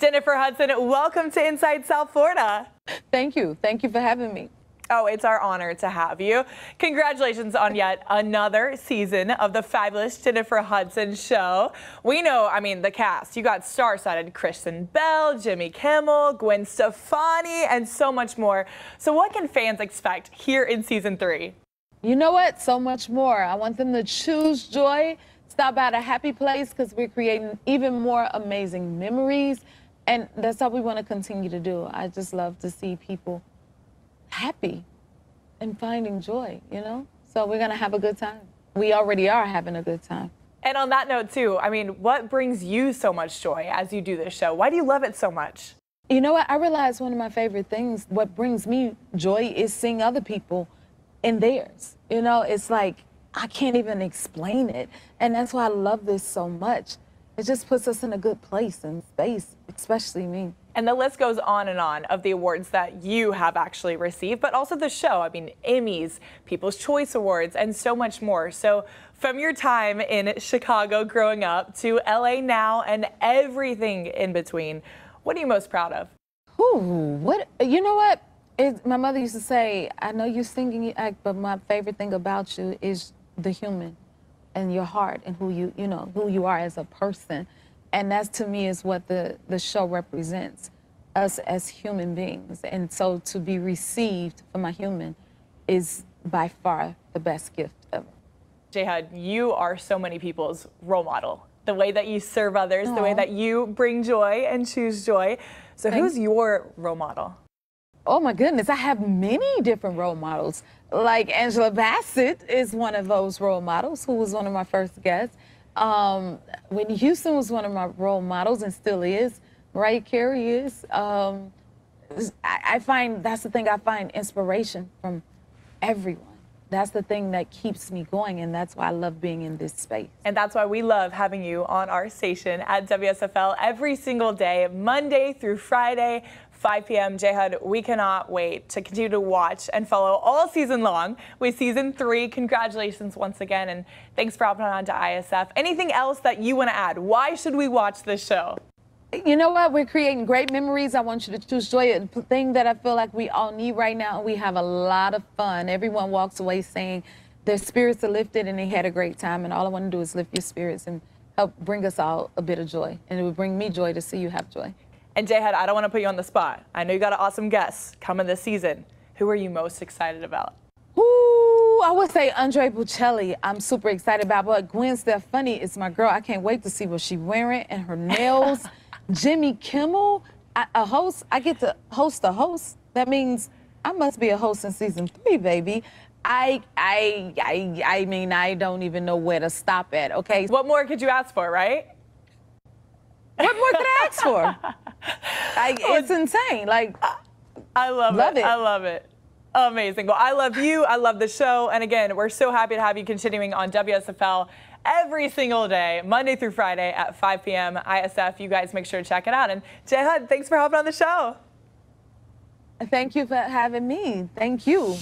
Jennifer Hudson, welcome to Inside South Florida. Thank you. Thank you for having me. Oh, it's our honor to have you. Congratulations on yet another season of the fabulous Jennifer Hudson show. We know, I mean, the cast. You got star-studded Kristen Bell, Jimmy Kimmel, Gwen Stefani, and so much more. So what can fans expect here in season three? You know what? So much more. I want them to choose joy, stop at a happy place because we're creating even more amazing memories. And that's how we want to continue to do. I just love to see people happy and finding joy, you know? So we're going to have a good time. We already are having a good time. And on that note, too, I mean, what brings you so much joy as you do this show? Why do you love it so much? You know what? I realize one of my favorite things, what brings me joy is seeing other people in theirs. You know, it's like I can't even explain it. And that's why I love this so much. It just puts us in a good place and space, especially me. And the list goes on and on of the awards that you have actually received, but also the show. I mean, Emmys, People's Choice Awards, and so much more. So, from your time in Chicago growing up to LA now and everything in between, what are you most proud of? Ooh, what? You know what? It, my mother used to say, I know you're singing, you act, but my favorite thing about you is the human and your heart and who you you know who you are as a person. And that's to me is what the the show represents us as human beings. And so to be received from a human is by far the best gift ever. JHud, you are so many people's role model. The way that you serve others Aww. the way that you bring joy and choose joy. So Thanks. who's your role model Oh my goodness, I have many different role models. Like Angela Bassett is one of those role models, who was one of my first guests. Um, Whitney Houston was one of my role models and still is. Mariah Carey is. Um, I, I find that's the thing I find inspiration from everyone that's the thing that keeps me going and that's why I love being in this space. And that's why we love having you on our station at WSFL every single day, Monday through Friday 5 p.m. JHud, we cannot wait to continue to watch and follow all season long with season three. Congratulations once again, and thanks for hopping on to ISF. Anything else that you want to add? Why should we watch this show? You know what? We're creating great memories. I want you to choose joy. A thing that I feel like we all need right now. We have a lot of fun. Everyone walks away saying their spirits are lifted and they had a great time. And all I want to do is lift your spirits and help bring us all a bit of joy. And it would bring me joy to see you have joy. And JHud, I don't want to put you on the spot. I know you got an awesome guest coming this season. Who are you most excited about? Ooh, I would say Andre Bocelli. I'm super excited about, but Gwen Stefani is my girl. I can't wait to see what she's wearing and her nails. Jimmy Kimmel, I, a host. I get to host a host. That means I must be a host in season three, baby. I, I, I, I mean, I don't even know where to stop at. Okay. What more could you ask for, right? What more could I ask for? I, it's insane. Like, I love, love it. it. I love it. Amazing. Well, I love you. I love the show. And again, we're so happy to have you continuing on WSFL every single day, Monday through Friday at 5 p.m. ISF. You guys make sure to check it out. And JHud, thanks for hopping on the show. Thank you for having me. Thank you.